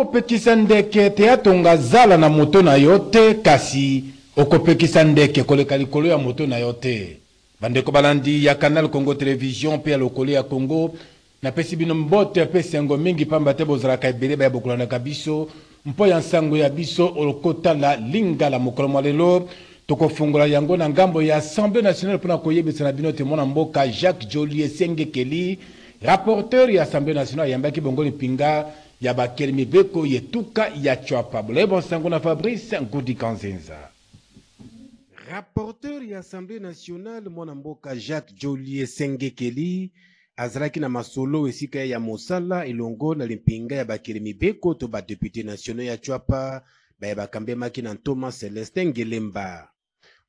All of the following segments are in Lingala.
Okopekisa ndeke ete atonga zala na moto na yo te, kasi okopekisa ndeke koleka likolo ya moto na yo te. Bandeko balandi ya Canal Congo Television pe ya lokole ya Congo, napesi bino mbote pe esengo mingi pamba te bozalaka ebele baye bokolandaka biso mpo ya nsango ya biso o lokota la lingala. Mokolo mwa lelo, tokofongola yango na ngambo ya Assemblee nationale mpo na koyebisa na bino ete mwana mboka Jacques Jolie Sengekeli, Rapporteur ya Assemblee nationale ayambaki bongo lipinga ya bakeli mibeko ya etuka ya Tshuapa. Bolayi bwa nsango na Fabrice Ngudi Kanzenza. Rapporteur ya Assemblee nationale, mwana mboka Jacques Jolie Sengekeli azalaki na masolo esika ye ya mosala elongo na limpinga ya bakeli mibeko to ba deputes nationaux ya Tshuapa baye bakambemaki na ntoma Celestin Ngelemba.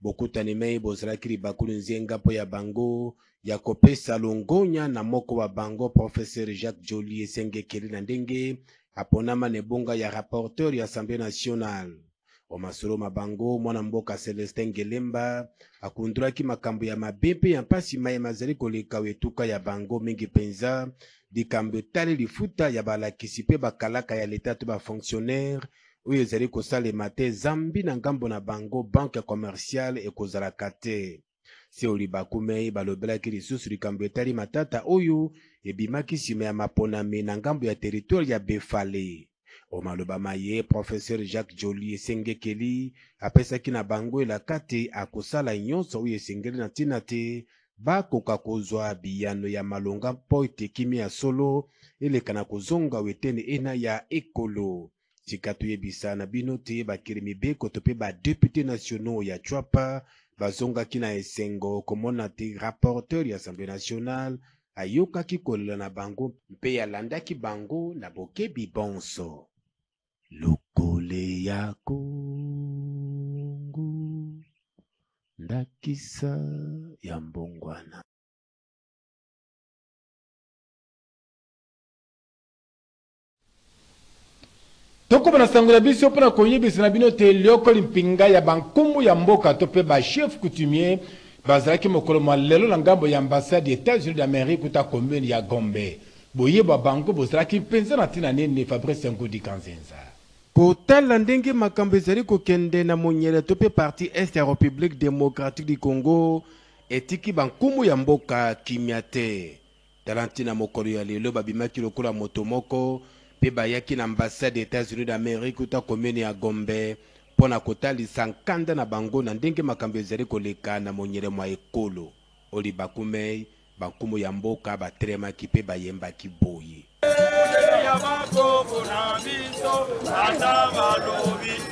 Bokutani mei bozalaki libakuli nzenga mpo ya bango ya kopesa longonya na moko wa bango, Profesere Jacques Joly Esengekeli, na ndenge aponama na ebonga ya rapporteur ya Assemblee nationale. O masolo ma bango, mwana mboka Celestin Ngelemba akundolaki makambo ya mabe mpe ya mpasi maye mazali koleka o etuka ya bango, mingi mpenza likambo etali lifuta ya balakisi mpe bakalaka ya Leta to ba fonctionnaires oyo ezali kosalema te zambi na ngambo na bango banque commerciale ekozalaka te. Seo libaku mei balobelaki lisusu likambo etali matata oyo ebimaki nsima ya maponami na ngambo ya territoire ya Befale. O maloba ma ye, professeur Jacques Joly Esengekeli apesaki na bango elaka te akosala nyonso oyo esengeli na ntina te bakoka kozwa biyano ya malonga mpo ete kimia ya solo eleka na kozonga o eteni ena ya ekolo. Tika toyebisa na bino te bakeli mibeko to pe ba deputes nationaux ya Tshuapa bazongaki na esengo komona te rapporteur ya Assemblee nationale ayokaki kolela na bango mpe alandaki bango na bokebi bonso. Lokole ya Kongo, ndakisa ya mbongwana. Tokoba na sango na biso mpo na koyebisa na bino te lyoko limpinga ya ba nkombo ya mboka to mpe ba chefs coutumiers bazalaki mokolo mwa lelo na ngambo ya ambassade ya Etats-Unis d'Amerique uta commune ya Gombe. Boye bwa bango bozalaki mpenza na ntina nini? Fabrice Ngudi Kanzenza. Kotala ndenge makambo ezali kokende na monyele to mpe partie Est ya Republique democratique du Congo etiki ba nkumu ya mboka kimya te. Tala ntina mokolo ya lelo babimaki lokola moto moko mpe bayaki na ambassade ya Etats-Unis d'Amerique uta commune ya Gombe mpo na kotalisa nkanda na bango na ndenge makambo ezali koleka na monyele mwa ekolo Olibakumei. Ba nkumu ya mboka batelemaki mpe bayembaki boye. Mokeli ya ba koko na biso ata balobi.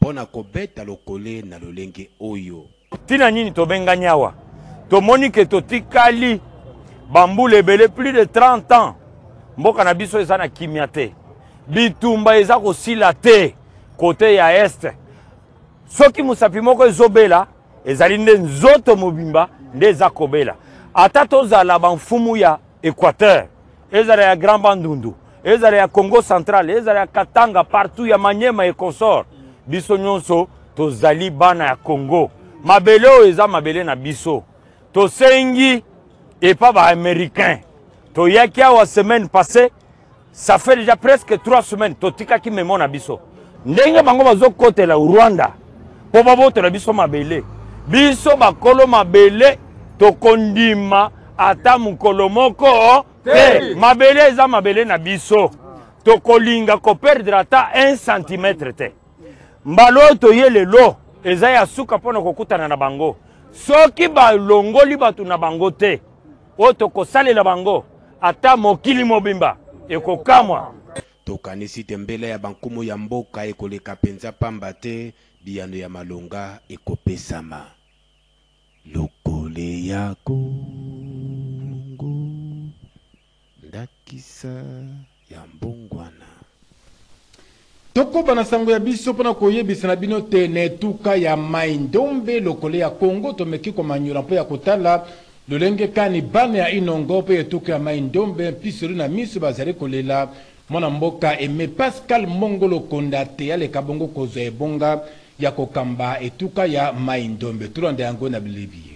Mpo na kobeta lokole na lolenge oyo. Ntina nini tobengani awa? Tomoni que totikali ba mbula ebele, plus de 30 ans, mboka na biso eza na kimya te. Bitumba eza kosila te cote ya Est. Soki mosapi moko ezo bela, ezali nde nzoto mobimba nde eza kobela. Ata tozala ba mfumu ya. Equateur, ezala ya Grand Bandundu, ezala ya Congo central, ezala ya Katanga, partout ya Maniema et consort, biso nyonso tozali bana ya Congo. Mabele oyo eza mabele na biso. Tosengi epa ba Americains. Toyaki awa semaine passée Ça fait déjà presque trois semaines totikaki memo na biso ndenge bango bazokotela Rwanda mpo babotola biso mabele biso bakolo mabele tokondima ata mokolo moko te mabele eza mabele na biso tokolinga koperdre ata 1 centimetre te mbala oyo toye lelo eza ya suka mpo na kokutana na bango soki balongoli bato na bango te Oyo tokosalela bango ata mokili mobimba ekokamwa. Tokanisi te mbela ya bankumu ya mboka ekoleka mpenza mpamba te biyano ya malonga ekopesama. Lokole ya Kongo, ndakisa. ya mbongwana. Tokoba na sango ya biso mpo na koyebisa na bino te na etuka ya Mai-Ndombe, lokole ya Kongo, tomeki komanyola mpo ya kotala lolenge kani bana ya Inongo mpe ya etuka ya Mai-Ndombe, mpisoli na miso, bazali kolela mwana mboka Aime Pascal Mbongolo Kondate aleka bongo kozwa ebonga ya kokamba etuka ya Mai-Ndombe. Tolanda yango na bilibiye.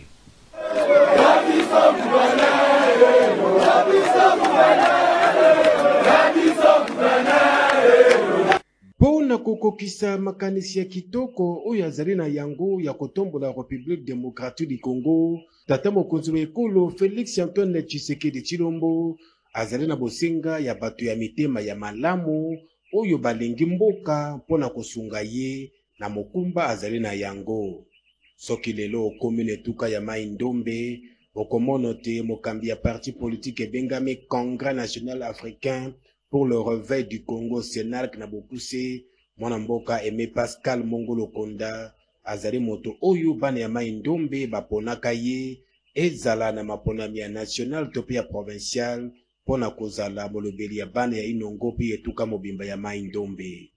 kokokisa makanisi ya kitoko oyo azali na yango ya kotombola Republique Democratique du Congo, tata mokonzi wa ekolo Felix Antoine Tshisekedi Tshilombo azali na bosenga ya bato ya mitema ya malamu oyo balingi mboka mpo na kosunga ye na mokumba azali na yango. Soki lelo okomi na etuka ya Mai-Ndombe, okomono te mokambi ya parti politique ebengami Congrès national africain pour le reveil du Congo, CENARC na bokuse, mwana mboka Aimé Pascal Mongo Lokonda azali moto oyo bana ya Mai-Ndombe baponaka ye, ezala na maponami ya national to mpe ya provincial, mpo na kozala molobeli ya bana ya Inongo mpe etuka mobimba ya Maï-Ndombe.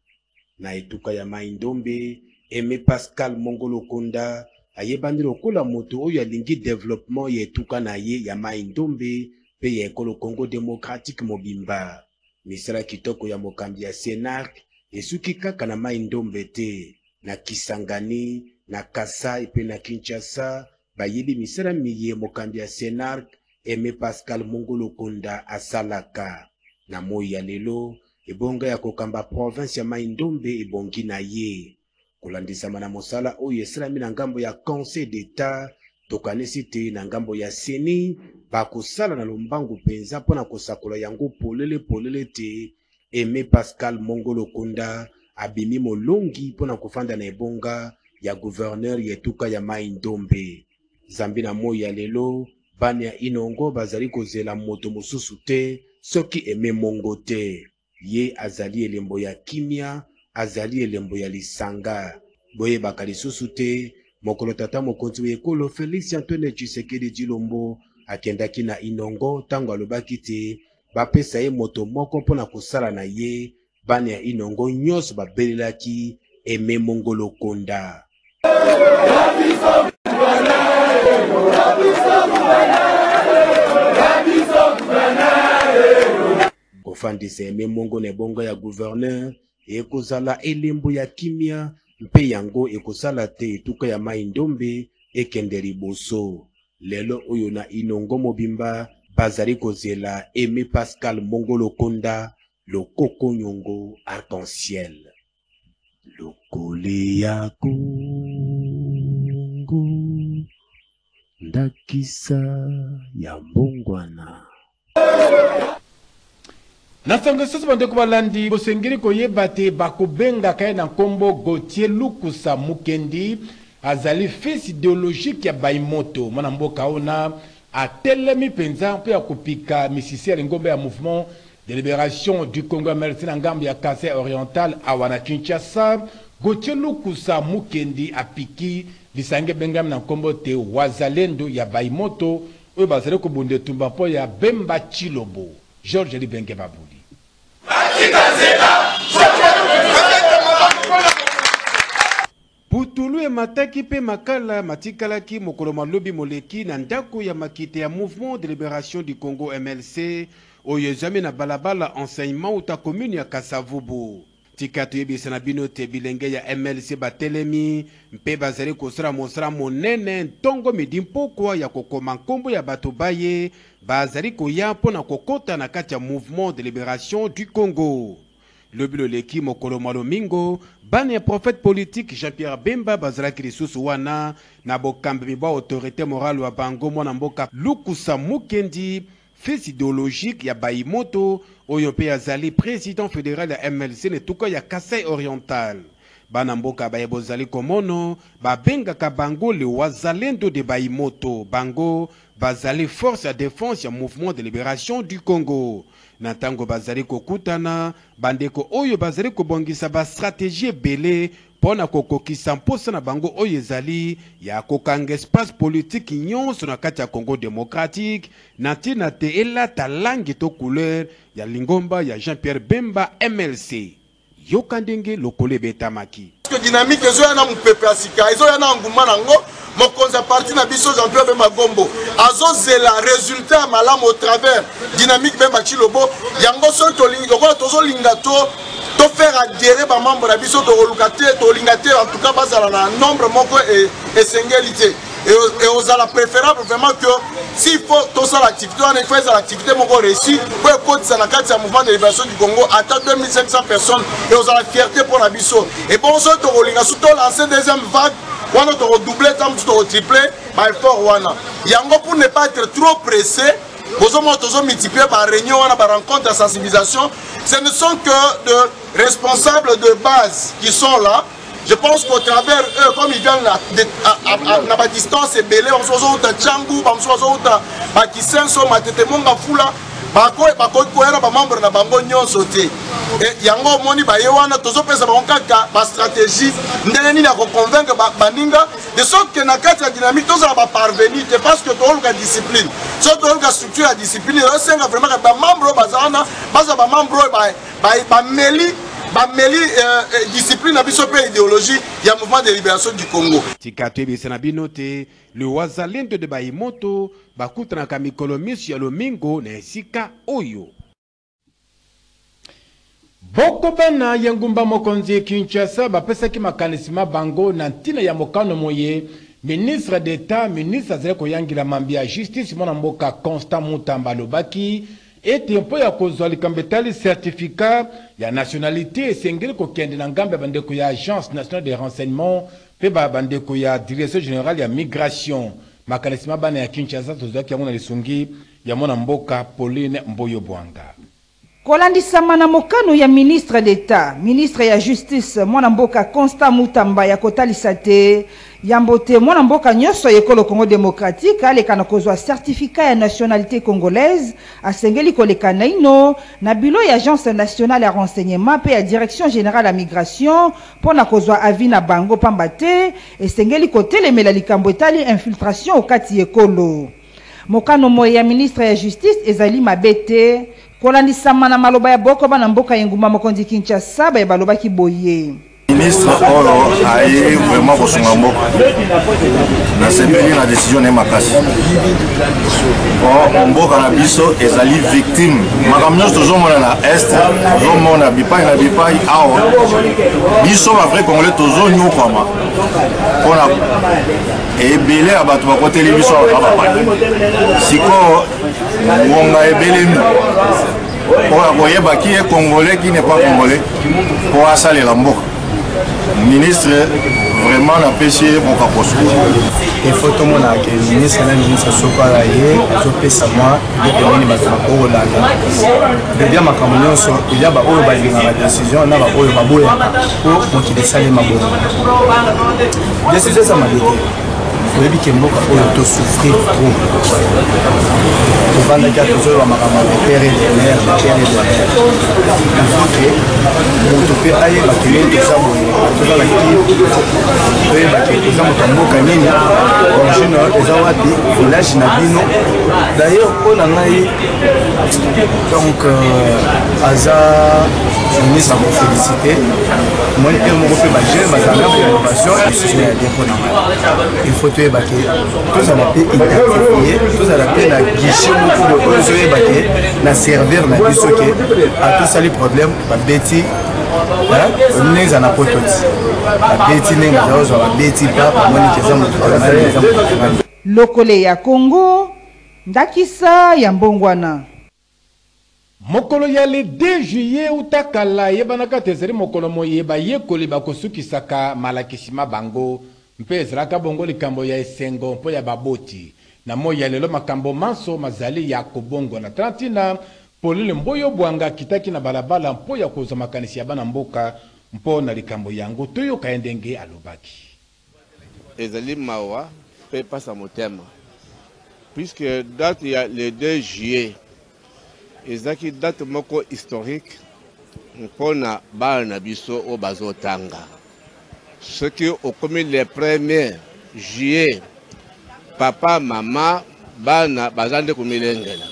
Na etuka ya Maï-Ndombe, Aime Pascal Mongo Lokonda ayebani lokola moto oyo alingi developpement ya etuka na ye ya Maï-Ndombe mpe ya ekolo Congo democratique mobimba. Misala kitoko ya mokambi ya CNARC esuki kaka na Maï-Ndombe te. Na Kisangani, na Kasaï mpe na Kinshasa, bayebi misala miye mokambi ya CNARC Aime Pascal Mungulu Kunda asalaka. Na moyi ya lelo, ebonga ya kokamba province ya Maï-Ndombe ebongi na ye. Kolandisama na mosala oyo esalami na ngambo ya Conseil d'Etat, tokanisi te na ngambo ya ceni bakosala na lombangu penza mpo na kosakola yango polele polele te Aime Pascal Mongolo Kunda abimi molongi mpo na kofanda na ebonga ya gouverneur ya etuka ya Maï-Ndombe. Zambi na moyi ya lelo, bana ya Inongo bazali kozela moto mosusu te soki Aime Mongo te. Ye azali elembo ya kimia, azali elembo ya lisanga. Boyebaka lisusu te, mokolo tata mokonzi wa ekolo Felix-Antoine Tshisekedi Tshilombo akendaki na Inongo tango alobaki te bapesa ye moto moko mpo na kosala na ye Bana ya Inongo nyonso babelelaki Aime Mongolo Konda. Kofandisa Aime Mongo na ebonga ya gouverneur ekozala elembo ya kimia mpe yango ekosala te etuka ya Mai Ndombe ekende liboso. Lelo oyo na Inongo mobimba bazali kozela Aime Pascal Mongolo Konda Lokoko nyongo arc-en-ciel lokole ya Kongo ndakisa ya mbongwana. Na sango esusu bandeko balandi bosengeli koyeba te bakobengaka ye na nkombo Gauthier Lukusa Mukendi azali fils ideologique ya Bayi Moto mwana mboka ona Atelemi mpenza mpo ya kopika misisa ya lingomba ya Mouvement de liberation du Congo, mlc, na ngambo ya Kasai oriental awa na Kinshasa. Gauthier Lukusa Mukendi apiki lisanga ebengami na nkombo te Wazalendo ya bayi moto oyo bazali kobunda etumba mpo ya Bemba Tshilobo. Georges Libenge Babuli. Batika nzela! Putulu emataki mpe makala matikalaki mokolo mwa lobi moleki na ndako ya makita ya Mouvement de Liberation du Congo, mlc, oyo ezwami na balabala Enseignement uta commune ya Kasa-Vubu. Tika toyebisa na bino te bilenge ya mlc batelemi mpe bazali kosala mosala monene ntongo midi mpokwa ya kokoma nkombo ya bato baye bazali koya mpo na kokota na kati ya Mouvement de Liberation du Congo. Lobi loleki, mokolo mwa lomingo, bana ya prophète politique Jean-Pierre Bemba bazalaki lisusu wana na bokambemi bwa autorite morale wa bango, mwana mboka Lukusa Mukendi, fils ideologique ya Bayimoto, oyo mpe azali president federal ya mlc na etuka ya Kasaï oriental. Bana mboka baye bozali komono, babengaka bango les Wazalendo de Bayimoto, bango bazali force ya defense ya Mouvement de Liberation du Congo. Na ntango bazali kokutana, bandeko oyo bazali kobongisa ba strategies ebele mpo na kokokisa mposa na bango oyo ezali ya kokanga espace politique nyonso na kati ya Congo democratique na ntina te elata langi to couleur ya lingomba ya Jean-Pierre Bemba, mlc. Yoka ndenge lokolo ebetamaki. Puisque dynamique ezo ya na mupepe ya sika, ezo ya na engouement na ngo, mokonzi ya parti na biso Jean Pierre Bemba Gombo azo zela resultat ya malamu au travers dynamique Bemba Tshilobo. Yango soki tolingi lokola tozo linga to to faire adherer ba membres na biso, tokoluka te, tolinga te en tout cas bazala na nombre moko esengeli te. ekozala préférable vraiment que s'il faut tosala activité wana il faut ezala activité moko réussi mpo ekotisa na kati ya mouvement de libération du congo ata 2500 personnes ekozala fierté mpo na biso ebongo soki tokolinga so tolanse deuxième vague wana tokodouble ntango mosusu tokotriple baeffort wana yango pour ne pas être trop pressé bozomona tozomultiplier baréunion wana barencontre ya sensibilisation ce ne sont que de responsables de base qui sont là Je pense qu'au travers eux, comme ils viennent à, à, à, à, à, à distance et belé, on se voit au Tchangou, on se voit au Bakisen, so matete monga fula, bakoki koya na bamembre na bango nyonso te yango omoni baye wana tozopesa bango kaka bastratégie ndenge nini ya koconvaincre baninga de sorte que na kati ya dynamique tozala baparveni te parce que tooluka discipline so tooluka structure ya discipline esenga vraiment bamembre oyo baza wana baza bamembre oyo bameli bameli euh, euh, discipline na biso mpe ideologie ya mouvement de libération du congo tika toyebisa na bino te le wazalendo de bayimoto bakutanaka mikolo miso ya lomingo na esika oyo boko bana ya ngumba mokonzi kinshasa bapesaki makanisi ma bango na ntina ya mokano moye ministre d'etat ministre azali koyangela mambi ya justice mwana mboka constant mutamba alobaki Ete mpo ya kozwa likambo etali certificat ya nationalite esengeli kokende na ngambo ya bandeko ya Agence nationale des renseignements mpe ba bandeko ya Direction generale ya migration. Makanisi ma bana ya Kinshasa tozwaki yango na lisungi ya mwana mboka Pauline Mboyo Bwanga. Kolandisama na mokano ya Ministre d'Etat, Ministre ya Justice, mwana mboka Constant Mutamba ya kotalisa te, Yambo te mwana mboka nyoso ya Ekolo Congo democratique aleka na kozwa certificat ya nationalite congolaise, asengeli koleka naino na bureau ya Agence nationale ya renseignement mpe ya Direction generale ya migration mpo na kozwa avis na bango, pamba te esengeli kotelemela likambo etali infiltration okati ya ekolo. Mokano moye ya ministre ya Justice ezali mabe te, kolandisama na maloba ya boko bana mboka ya engumba mokonzi Kinshasa baye balobaki boye. ministre oyo aye vraiment kosunga mboka nasepeli na décision naye makasi o mboka na biso ezali victime makambo nyonso tozomona na est tozomona bipai na bipai awa biso bavrai congolais tozonyokwama mpona ebele ya bato bakoteli biso awa na bapani sikoyo ngonga ebelemi oyo akoyeba ki ye congolais ki ne pas congolais mpo asalela mboka ministre vraiment napesi ye bokakoso ifo tomona ke ministre na ministre soko ala ye azopesa mwa eloko nini bato bakolanda ebia makambo nyonso elia baoyo balingaka décision na baoyo baboyaka mpo mokili esali mabongo décision eza mabe te oyebi ke mboka oyo to souffrir trop tofandaki ya tozoloba makambo ya pere de mer de pere de mer ifoke moto mpe ayeba kene toza boye tozala ki toyeba ke toza moto ya mboka nini origine oyo eza wapi village na bino d'ailleurs mpo na ngai donc euh, aza ministre ya kofélicité moi heure moko mpe bajeune bazalaka mpe innovation ya sujet ya deko na ngai il faut toyeba ke tozala mpe identifie tozala mpe na guichet moko boye oyo ezoyeba ke na servir na biso ke atosali problème babeti neza na poto ti babeti ndenge baza kozwa babeti mpe bamoni ke eza moto tonani eza moto tonani lokole ya kongo ndakisa ya mbongwana Mokolo ya le 2 juillet uta kala eyebanaka ete ezali mokolo moye bayekoli bakosukisaka malakisi ma bango, mpe ezalaka bongo likambo ya esengo mpo ya baboti. Na moi ya lelo makambo manso mazali ya kobongwana. Tala ntina, Pauline Mboyo Bwanga akitaki na balabala mpo ya kozwa makanisi ya bana mboka mpo na likambo yango. Toyoka ye ndenge alobaki. Ezali mawa pe pasi ya motema puisque date ya le 2 juillet ezalaki date moko historique pona bana na biso oyo bazo tanga. Soki okomi le premier juillet papa, maman, bana baza nde komilengela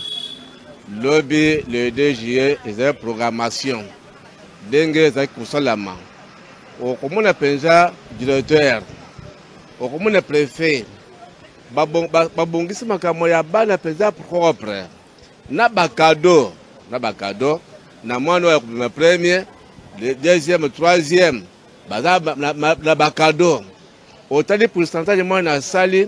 lobi le 2 juillet ezali programmation. ndenge ezalaki kosalama okomona mpenza directeur okomona prefet babongisi makambo ya bana mpenza propre na bakado na bakado na mwana oyo akobima premier deuxième troisième baza na bakado otali pourcentage mwana asali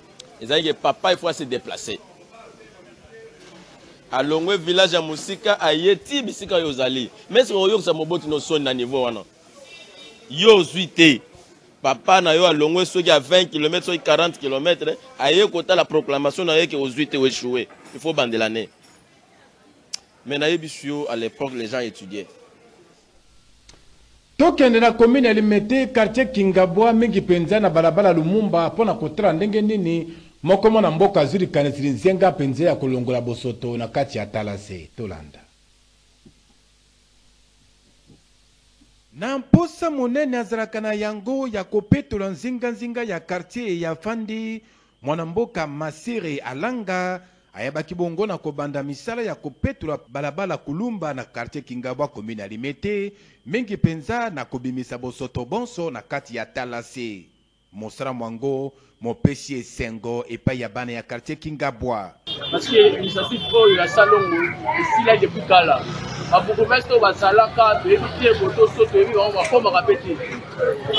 ezali ke papa il faut se déplacer alongwe village ya mosika aye ti bisika oyo ozali mais soki oyokisa moboti no soni na niveau wana yo ozwi te papa na yo alongwe soki ya 20 km soki 40 km aye kotala proclamation na yo eke ozwi te oechoue il faut bandela ne mais nayebisi yo à l'époque les gens étudier Tokende na commune ya Limete, quartier Kingabwa, mingi mpenza na balabala Lumumba mpo na kotala ndenge nini moko mwana mboka azwi likanisi linzenga mpenza ya kolongola bosoto na kati ya talase. Tolanda. Na mposa monene azalaka na yango ya kopetola nzinganzinga ya quartier eye afandi, Mwana mboka Masere Alanga ayabaki bongo na kobanda misala ya kopetola balabala Kulumba na quartier Kingabwa commune ya Limete, mingi mpenza na kobimisa bosoto bonso na kati ya talase. Mosala mwango mopesi esengo epai ya bana ya quartier Kingabwa. Parce que initiative oyo ya salongo esila depuis kala babourgmestre oyo bazalaka toyebi te botoso toyebi bango bakomaka mpe te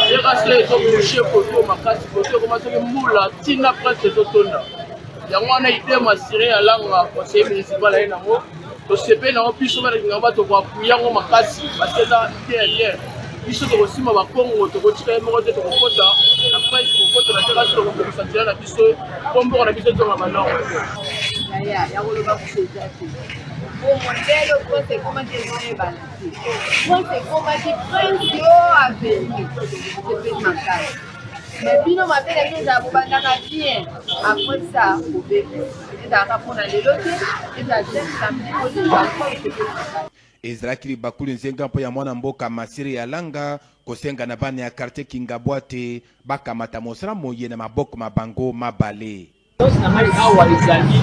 drc ezobouche koto makasi koto ekoma soki mbula ntina presse ezotonda yango wana idem asire ya langa conseiller municipal aye nango tosepeli nango biso bana kinga ba tokoapuya yango makasi parce que eza ide ya bien biso tokosimba bakongo tokotika ye moko te tokokota na prince tokokota na te kasi tokokokisa nzela na biso mpo mboko na biso ezonga malongo omodele prince ekomaki ezoyebana te prince ekomaki prince yo aveni sepeli makasi mais bino mabe na bino ezala bobandaka bien après ça bobebe ezalaka mpona lelo te ezala bien samedi kolinga mpo ekekee ezalaki libakuli nzenga mpo ya mwana mboka masiri ya langa kosenga na bana ya kartier kingabwa te bakamata mosala moye na maboko ma bango mabale Réponse na ngai awa ezali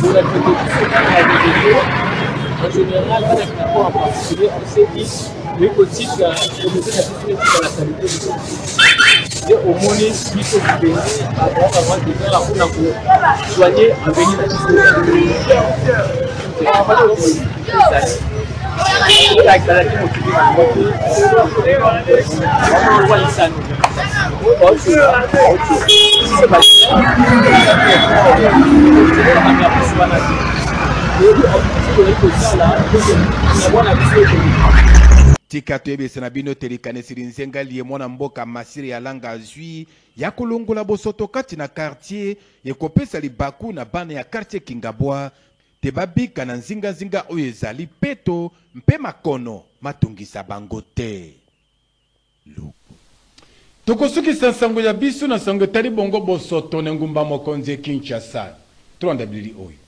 bolakisa biso kaka ya reseau en général bana kinako en particulier on s'est dit toyei kotika komite na biso etika la salite nde omoni biso bibengi babraka mwa dezala mpona kosoigne aveni na biso ezali tika toyebisa na bino te likanisi linzenga liye mwana mboka masiri ya langa azwi ya kolongola bosoto kati na kartier ekopesa libaku na bana ya kartier kingabwa Te babika na nzinganzinga oyo ezali peto, mpe makono matungisa bango te. Luk. Tokosukisa nsango ya biso na nsango etali bongo bosoto na engumba mokonzi ya Kinshasa. Tolanda bilili oyo.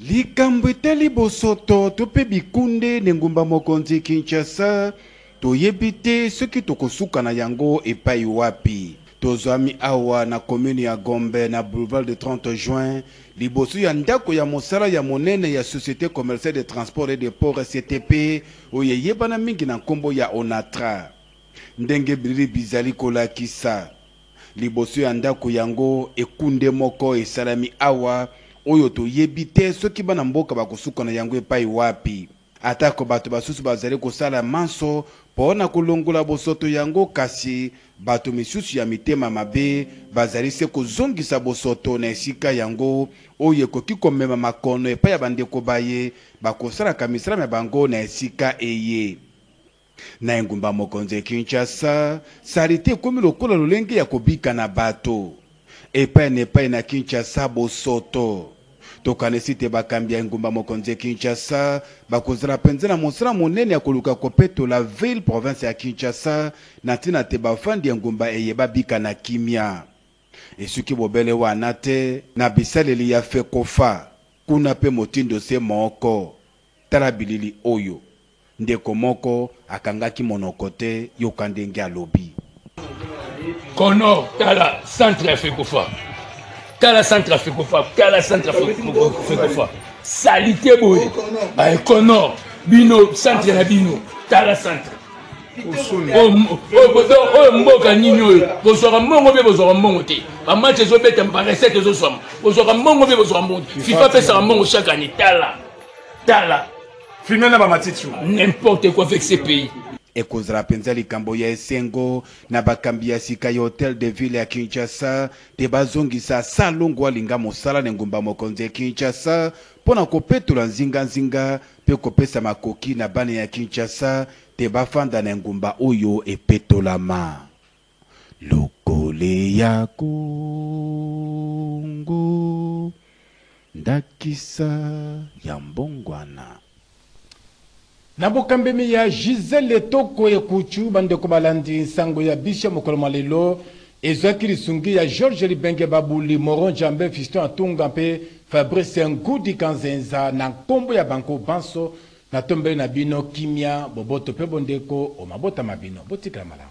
Likambo etali bosoto to mpe bikunde na engumba mokonzi Kinshasa Toyebi te soki tokosuka na yango epai wapi. Tozwami awa na commune ya Gombe na boulevard du 30 juin, liboso ya ndako ya mosala ya monene ya Societe commerciale des transports et des ports, SCTP, oyo eyebana mingi na nkombo ya Onatra. Ndenge bilili bizali kolakisa, liboso ya ndako yango, ekunde moko esalami awa oyo toyebi te soki bana mboka bakosuka na yango epai wapi. Atako bato basusu bazali kosala manso po na kolongola bosoto yango, kasi bato misusu ya mitema mabe bazali se kozongisa bosoto na esika yango, oyo ekoki komema makono epai ya bandeko baye bakosalaka misala mya bango na esika eye. Na engumba mokonzi Kinshasa, salite ekomi lokola lolenge ya kobika na bato. Epai na epai na Kinshasa, bosoto. Tokanisi te bakambi ya engumba mokonzi Kinshasa bakozala mpenza na mosala monene ya koluka kopetola ville province ya Kinshasa na ntina te bafandi ya engumba eye babika na kimia. Esuki bobele wana te, na bisaleli ya Fecofa, kuna mpe motindo se moko. Tala bilili oyo. Ndeko moko akangaki monoko te yoka ndenge alobi. Kono tala centre ya fecofa tala centre ya fecofa tala centre ya fecofa salite boye baye kono bino centre na bino tala centre oyo mboka nini oyo bozwaka mbongo mpe bozwaka mbongo te bamatch ezobetama barecette ezozwama bozwaka mbongo mpe bozwaka mbongo te fifa apesaka mbongo chaque année tala tala Filme na ba matiti oyo. N'importe quoi avec ces pays. Ekozala mpenza likambo ya esengo na bakambi ya sika ya Hotel de Ville ya Kinshasa te bazongisa Asa Longo Alinga mosala na engumba-mokonzi ya Kinshasa mpo na kopetola nzinganzinga mpe kopesa makoki na bana ya Kinshasa te bafanda na engumba oyo epetolama. Lokole ya Kongo, ndakisa ya mbongwana. Na bokambemi ya Gisele Toko Ekutshu, bandeko balandi nsango ya biso ya mokolo mwa lelo ezwaki lisungi ya Georges Libenge Babuli, Moron Jambe, Fiston Atunga mpe Fabrice Ngudi Kanzenza. Na nkombo ya bango banso, natombeli na bino kimia, boboto mpe bondeko o mabota ma bino. Botikala malamu.